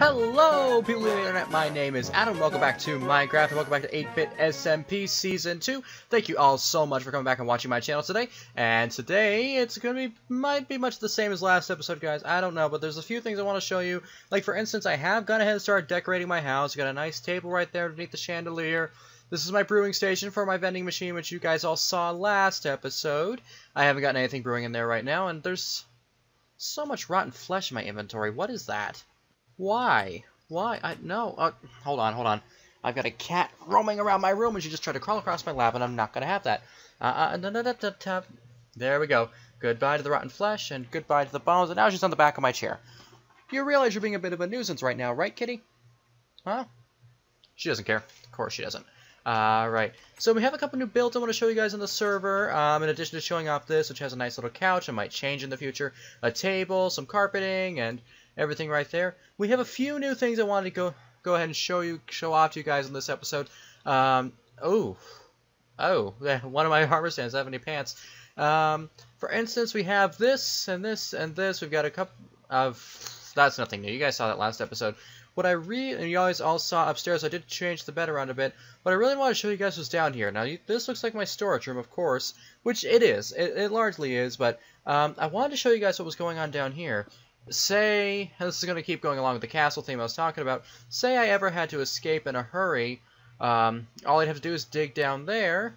Hello, people of the internet. My name is Adam. Welcome back to Minecraft, and welcome back to 8-Bit SMP Season 2. Thank you all so much for coming back and watching my channel today. And today, it's going to be, might be much the same as last episode, guys. I don't know, but there's a few things I want to show you. Like, for instance, I have gone ahead and started decorating my house. Got a nice table right there underneath the chandelier. This is my brewing station for my vending machine, which you guys all saw last episode. I haven't gotten anything brewing in there right now, and there's so much rotten flesh in my inventory. What is that? Why? Why? I no. Uh, hold on, hold on. I've got a cat roaming around my room and she just tried to crawl across my lap, and I'm not gonna have that. Uh, uh, no, no, no, no. There we go. Goodbye to the rotten flesh and goodbye to the bones, and now she's on the back of my chair. You realize you're being a bit of a nuisance right now, right, kitty? Huh? She doesn't care. Of course she doesn't. Alright, so we have a couple new builds I want to show you guys on the server. Um, in addition to showing off this, which has a nice little couch, I might change in the future, a table, some carpeting, and everything right there. We have a few new things I wanted to go go ahead and show you, show off to you guys in this episode. Um, oh, oh, one of my armor stands have any pants. Um, for instance, we have this and this and this. We've got a couple of that's nothing new. You guys saw that last episode. What I really, and you guys all saw upstairs, I did change the bed around a bit. What I really want to show you guys was down here. Now, you, this looks like my storage room, of course, which it is. It, it largely is, but um, I wanted to show you guys what was going on down here say, this is going to keep going along with the castle theme I was talking about, say I ever had to escape in a hurry, um, all I'd have to do is dig down there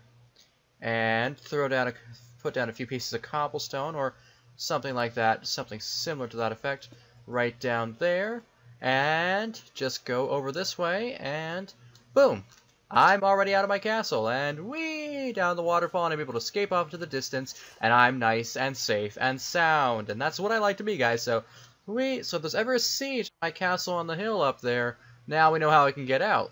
and throw down a, put down a few pieces of cobblestone or something like that, something similar to that effect, right down there, and just go over this way, and boom, I'm already out of my castle, and wee down the waterfall, and I'm able to escape off to the distance, and I'm nice and safe and sound, and that's what I like to be, guys. So, wee. So if there's ever a siege my castle on the hill up there, now we know how I can get out.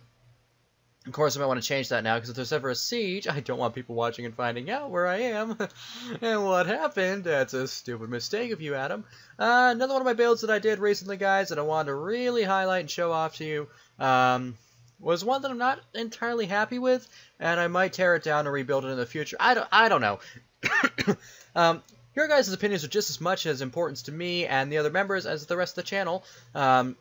Of course, I might want to change that now, because if there's ever a siege, I don't want people watching and finding out where I am and what happened. That's a stupid mistake of you, Adam. Uh, another one of my builds that I did recently, guys, that I wanted to really highlight and show off to you. Um, was one that I'm not entirely happy with, and I might tear it down and rebuild it in the future. I don't, I don't know. um, your guys' opinions are just as much as importance to me and the other members as the rest of the channel. Um,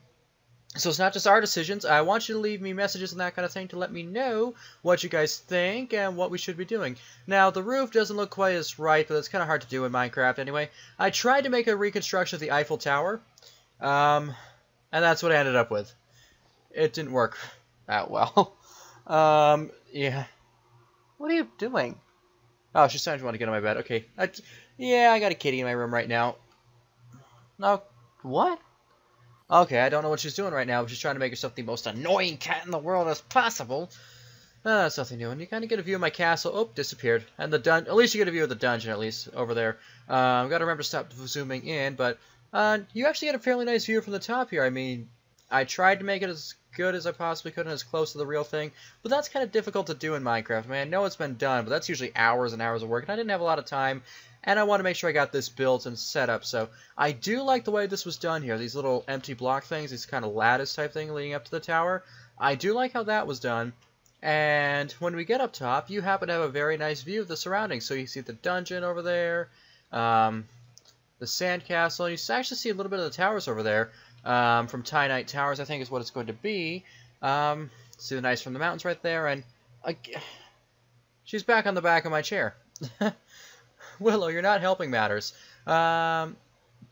so it's not just our decisions. I want you to leave me messages and that kind of thing to let me know what you guys think and what we should be doing. Now, the roof doesn't look quite as right, but it's kind of hard to do in Minecraft anyway. I tried to make a reconstruction of the Eiffel Tower, um, and that's what I ended up with. It didn't work that well. um, yeah. What are you doing? Oh, she's starting to want to get on my bed. Okay. I, yeah, I got a kitty in my room right now. No, what? Okay, I don't know what she's doing right now, she's trying to make herself the most annoying cat in the world as possible. Uh, that's nothing new. And you kind of get a view of my castle. Oh, disappeared. And the dun. At least you get a view of the dungeon, at least, over there. Uh, I've got to remember to stop zooming in, but uh, you actually get a fairly nice view from the top here. I mean, I tried to make it as good as I possibly could and as close to the real thing, but that's kind of difficult to do in Minecraft. I mean, I know it's been done, but that's usually hours and hours of work, and I didn't have a lot of time, and I want to make sure I got this built and set up. So I do like the way this was done here. These little empty block things, these kind of lattice type thing leading up to the tower. I do like how that was done. And when we get up top, you happen to have a very nice view of the surroundings. So you see the dungeon over there, um, the sandcastle, and you actually see a little bit of the towers over there um, from Titanite Towers, I think is what it's going to be. Um, see the nice from the mountains right there, and she's back on the back of my chair. Willow, you're not helping matters. Um,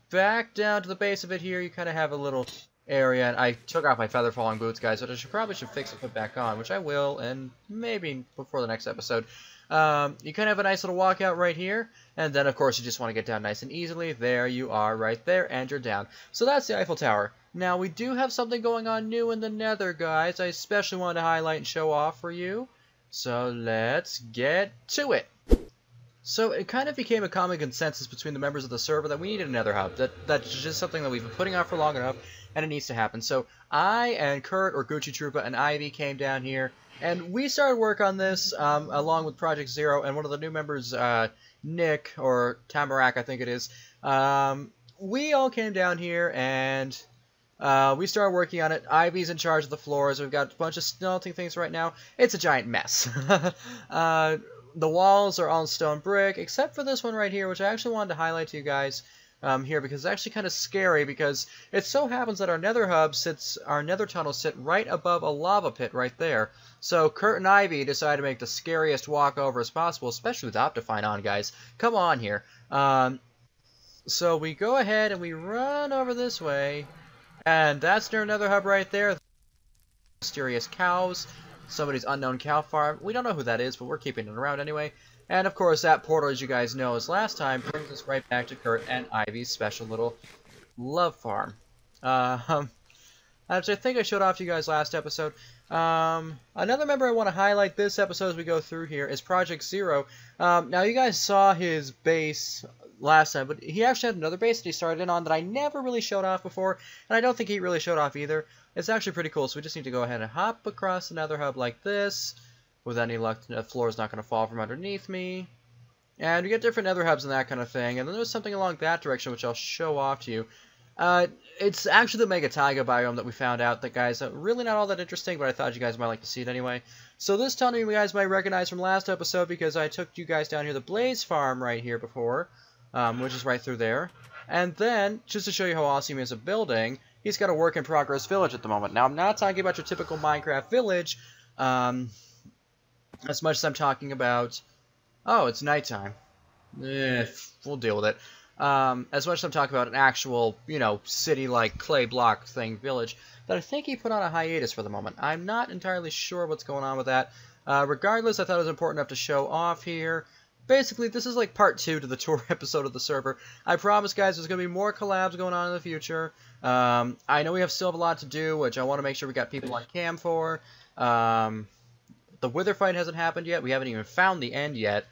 back down to the base of it here, you kind of have a little area, and I took off my feather falling boots, guys, but I should probably should fix it and put back on, which I will, and maybe before the next episode. Um, you kind of have a nice little walkout right here, and then of course you just want to get down nice and easily. There you are right there, and you're down. So that's the Eiffel Tower. Now we do have something going on new in the nether, guys. I especially wanted to highlight and show off for you. So let's get to it. So it kind of became a common consensus between the members of the server that we needed another hub. That that's just something that we've been putting off for long enough, and it needs to happen. So I and Kurt or Gucci Troopa and Ivy came down here and we started work on this um, along with Project Zero, and one of the new members, uh, Nick, or Tamarack, I think it is, um, we all came down here and uh, we started working on it. Ivy's in charge of the floors. We've got a bunch of smelting things right now. It's a giant mess. uh, the walls are all stone brick, except for this one right here, which I actually wanted to highlight to you guys. Um, here because it's actually kind of scary because it so happens that our nether hub sits, our nether tunnel sit right above a lava pit right there. So Kurt and Ivy decided to make the scariest walkover as possible, especially with Optifine on, guys. Come on here. Um, so we go ahead and we run over this way, and that's near nether hub right there. Mysterious cows, somebody's unknown cow farm. We don't know who that is, but we're keeping it around anyway. And of course, that portal, as you guys know, as last time, brings us right back to Kurt and Ivy's special little love farm. Uh, um, as I think I showed off to you guys last episode. Um, another member I want to highlight this episode as we go through here is Project Zero. Um, now, you guys saw his base last time, but he actually had another base that he started in on that I never really showed off before, and I don't think he really showed off either. It's actually pretty cool, so we just need to go ahead and hop across another hub like this. With any luck, the floor is not going to fall from underneath me. And we get different nether hubs and that kind of thing. And then there's something along that direction which I'll show off to you. Uh, it's actually the Mega Taiga biome that we found out that, guys, uh, really not all that interesting, but I thought you guys might like to see it anyway. So this tunnel you guys might recognize from last episode because I took you guys down here the Blaze Farm right here before, um, which is right through there. And then, just to show you how awesome he is a building, he's got a work-in-progress village at the moment. Now, I'm not talking about your typical Minecraft village, um, as much as I'm talking about... Oh, it's nighttime. Eh, we'll deal with it. Um, as much as I'm talking about an actual, you know, city-like clay block thing village, that I think he put on a hiatus for the moment. I'm not entirely sure what's going on with that. Uh, regardless, I thought it was important enough to show off here. Basically, this is like part two to the tour episode of the server. I promise, guys, there's going to be more collabs going on in the future. Um, I know we have still have a lot to do, which I want to make sure we got people on cam for. Um, the Wither fight hasn't happened yet. We haven't even found the end yet.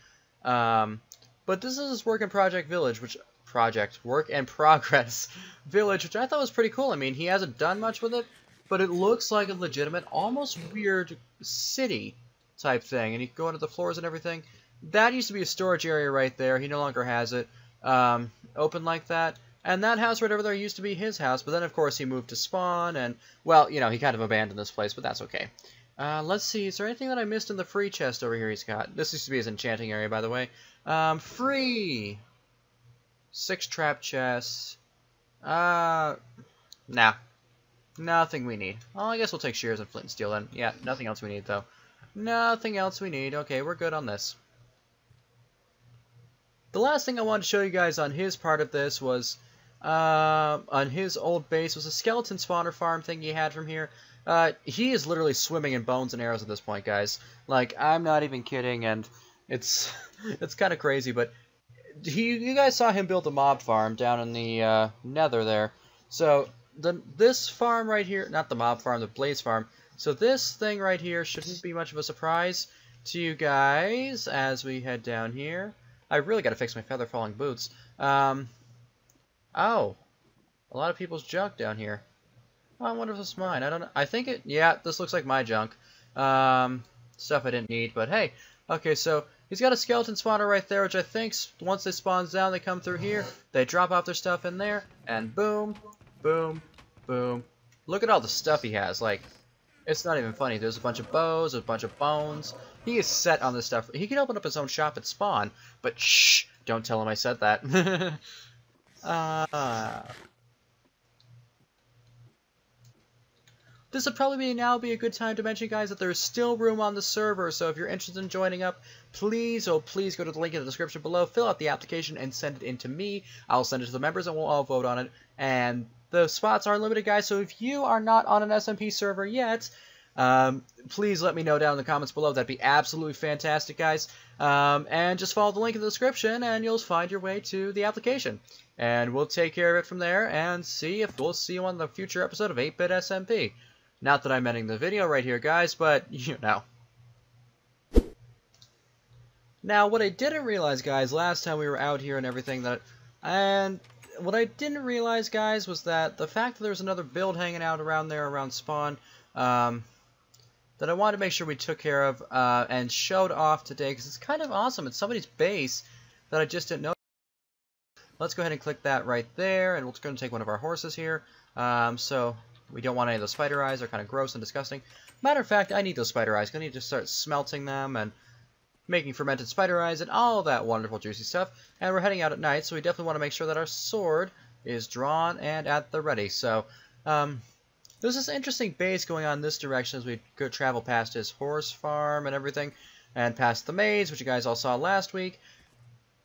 Um, but this is his Work in Project Village, which project Work and Progress Village, which I thought was pretty cool. I mean, he hasn't done much with it, but it looks like a legitimate, almost weird city type thing. And you go into the floors and everything. That used to be a storage area right there. He no longer has it um, open like that. And that house right over there used to be his house, but then of course he moved to spawn, and, well, you know, he kind of abandoned this place, but that's okay. Uh, let's see, is there anything that I missed in the free chest over here he's got? This used to be his enchanting area, by the way. Um, free! Six trap chests. Uh, nah. Nothing we need. Well, I guess we'll take shears and flint and steel then. Yeah, nothing else we need, though. Nothing else we need. Okay, we're good on this. The last thing I wanted to show you guys on his part of this was, uh, on his old base, was a skeleton spawner farm thing he had from here. Uh, he is literally swimming in bones and arrows at this point, guys. Like, I'm not even kidding, and it's it's kind of crazy, but he, you guys saw him build a mob farm down in the uh, nether there. So, the this farm right here, not the mob farm, the blaze farm, so this thing right here shouldn't be much of a surprise to you guys as we head down here. I really got to fix my feather falling boots. Um, oh, a lot of people's junk down here. I wonder if it's mine. I don't know. I think it, yeah, this looks like my junk. Um, stuff I didn't need, but hey. Okay, so he's got a skeleton spawner right there, which I think once they spawns down, they come through here, they drop off their stuff in there, and boom, boom, boom. Look at all the stuff he has. Like, it's not even funny. There's a bunch of bows, a bunch of bones. He is set on this stuff. He can open up his own shop at spawn, but shh, don't tell him I said that. uh, This would probably be now be a good time to mention, guys, that there's still room on the server, so if you're interested in joining up, please, oh please go to the link in the description below, fill out the application, and send it in to me. I'll send it to the members, and we'll all vote on it. And the spots are limited, guys, so if you are not on an SMP server yet, um, please let me know down in the comments below. That'd be absolutely fantastic, guys. Um, and just follow the link in the description, and you'll find your way to the application. And we'll take care of it from there, and see if we'll see you on the future episode of 8-Bit SMP. Not that I'm ending the video right here, guys, but, you know. Now, what I didn't realize, guys, last time we were out here and everything, that... And what I didn't realize, guys, was that the fact that there was another build hanging out around there, around spawn, um, that I wanted to make sure we took care of uh, and showed off today, because it's kind of awesome. It's somebody's base that I just didn't know. Let's go ahead and click that right there, and we're going to take one of our horses here. Um, so we don't want any of those spider eyes. They're kind of gross and disgusting. Matter of fact, I need those spider eyes. I need to start smelting them and making fermented spider eyes, and all that wonderful juicy stuff. And we're heading out at night, so we definitely want to make sure that our sword is drawn and at the ready. So, um, there's this interesting base going on this direction as we go travel past his horse farm and everything, and past the maze, which you guys all saw last week.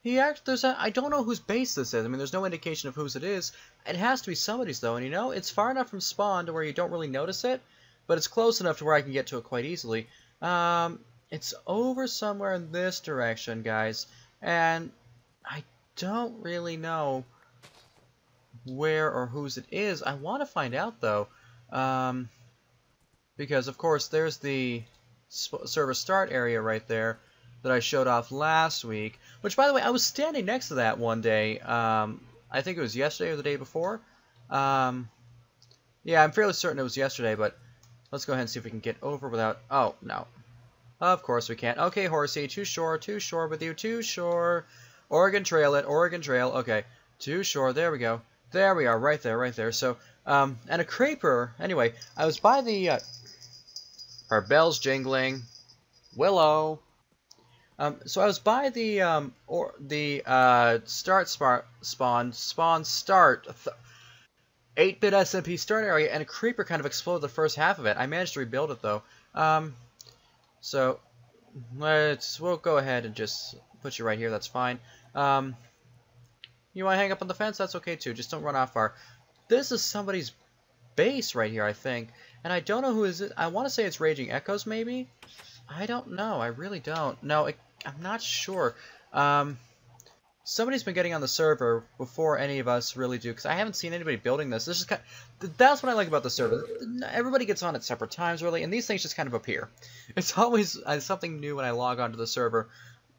He act there's a I don't know whose base this is. I mean, there's no indication of whose it is. It has to be somebody's though, and you know, it's far enough from spawn to where you don't really notice it, but it's close enough to where I can get to it quite easily. Um, it's over somewhere in this direction, guys, and I don't really know where or whose it is. I want to find out though, um, because of course there's the server start area right there that I showed off last week. Which, by the way, I was standing next to that one day. Um, I think it was yesterday or the day before. Um, yeah, I'm fairly certain it was yesterday, but let's go ahead and see if we can get over without... Oh, no. Of course we can't. Okay, Horsey, too shore, too shore with you, too shore. Oregon Trail it, Oregon Trail. Okay, too shore, there we go. There we are, right there, right there. So, um, and a creeper. Anyway, I was by the, uh, our bells jingling. Willow. Um, so I was by the um, or the uh, start spawn spawn start 8-bit SMP start area, and a creeper kind of exploded the first half of it. I managed to rebuild it though. Um, so let's we'll go ahead and just put you right here. That's fine. Um, you want to hang up on the fence? That's okay too. Just don't run off far. This is somebody's base right here, I think, and I don't know who is it. I want to say it's Raging Echoes, maybe. I don't know. I really don't. No, it I'm not sure. Um, somebody's been getting on the server before any of us really do, because I haven't seen anybody building this. This is kind of, that's what I like about the server. Everybody gets on at separate times, really, and these things just kind of appear. It's always uh, something new when I log onto the server.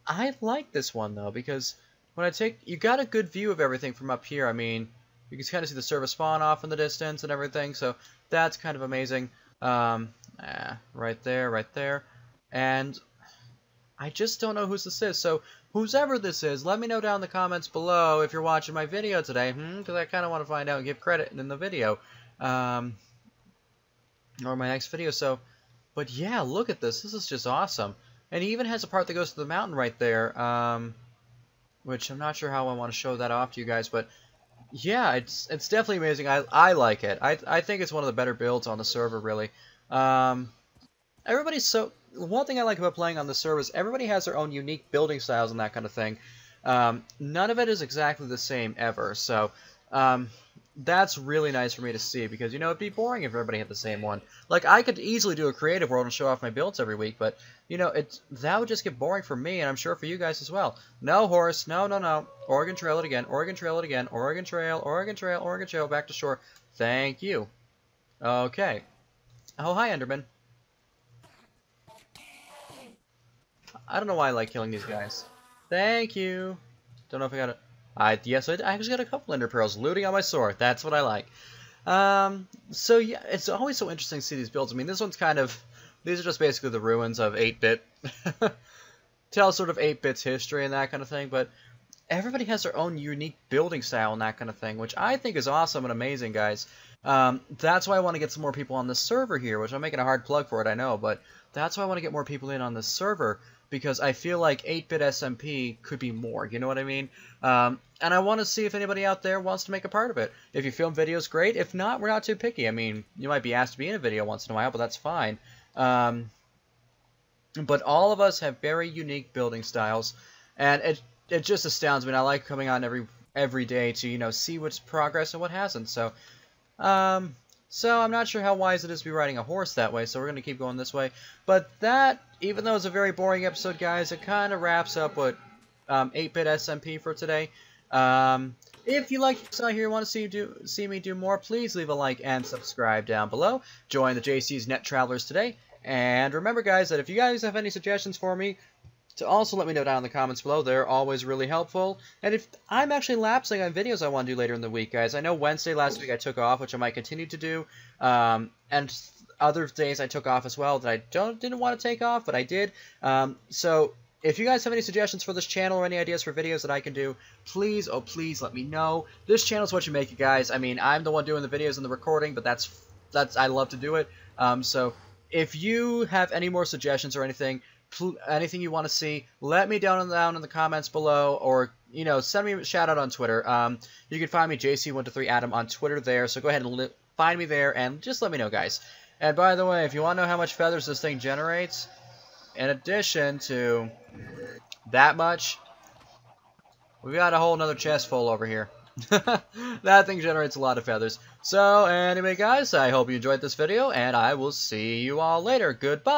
I like this one, though, because when I take... You got a good view of everything from up here. I mean, you can kind of see the server spawn off in the distance and everything, so that's kind of amazing. Um, ah, right there, right there. And I just don't know who this is. So, whoever this is, let me know down in the comments below if you're watching my video today. Because hmm? I kind of want to find out and give credit in the video. Um, or my next video. So, but yeah, look at this. This is just awesome. And he even has a part that goes to the mountain right there. Um, which I'm not sure how I want to show that off to you guys. But yeah, it's it's definitely amazing. I, I like it. I, I think it's one of the better builds on the server, really. Um, everybody's so one thing I like about playing on the server is everybody has their own unique building styles and that kind of thing. Um, none of it is exactly the same ever, so um, that's really nice for me to see because you know it'd be boring if everybody had the same one. Like I could easily do a creative world and show off my builds every week, but you know it that would just get boring for me, and I'm sure for you guys as well. No horse, no, no, no. Oregon Trail it again. Oregon Trail it again. Oregon Trail, Oregon Trail, Oregon Trail. Back to shore. Thank you. Okay. Oh hi Enderman. I don't know why I like killing these guys. Thank you. Don't know if I got it. I yes, I, I actually got a couple ender pearls looting on my sword. That's what I like. Um, so yeah, it's always so interesting to see these builds. I mean, this one's kind of these are just basically the ruins of 8-bit. Tell sort of 8-bit's history and that kind of thing, but everybody has their own unique building style and that kind of thing, which I think is awesome and amazing, guys. Um, that's why I want to get some more people on the server here, which I'm making a hard plug for it, I know, but that's why I want to get more people in on the server because I feel like 8-bit SMP could be more, you know what I mean? Um, and I want to see if anybody out there wants to make a part of it. If you film videos, great. If not, we're not too picky. I mean, you might be asked to be in a video once in a while, but that's fine. Um, but all of us have very unique building styles, and it it just astounds me. I like coming on every every day to you know see what's progress and what hasn't. So, um, so I'm not sure how wise it is to be riding a horse that way, so we're going to keep going this way. But that, even though it's a very boring episode, guys, it kind of wraps up what 8-bit um, SMP for today. Um, if you like what I here want to see do see me do more, please leave a like and subscribe down below. Join the JC's Net Travelers today. And remember, guys, that if you guys have any suggestions for me, to also let me know down in the comments below. They're always really helpful. And if I'm actually lapsing on videos I want to do later in the week, guys. I know Wednesday last week I took off, which I might continue to do. Um, and other days I took off as well that I don't didn't want to take off, but I did. Um, so if you guys have any suggestions for this channel or any ideas for videos that I can do, please, oh please let me know. This channel is what you make it, guys. I mean, I'm the one doing the videos and the recording, but that's that's I love to do it. Um, so if you have any more suggestions or anything, anything you want to see, let me down down in the comments below, or you know, send me a shout out on Twitter. Um, you can find me JC123Adam on Twitter there. So go ahead and find me there and just let me know, guys. And by the way, if you want to know how much feathers this thing generates, in addition to that much, we've got a whole another chest full over here. that thing generates a lot of feathers. So, anyway, guys, I hope you enjoyed this video, and I will see you all later. Goodbye!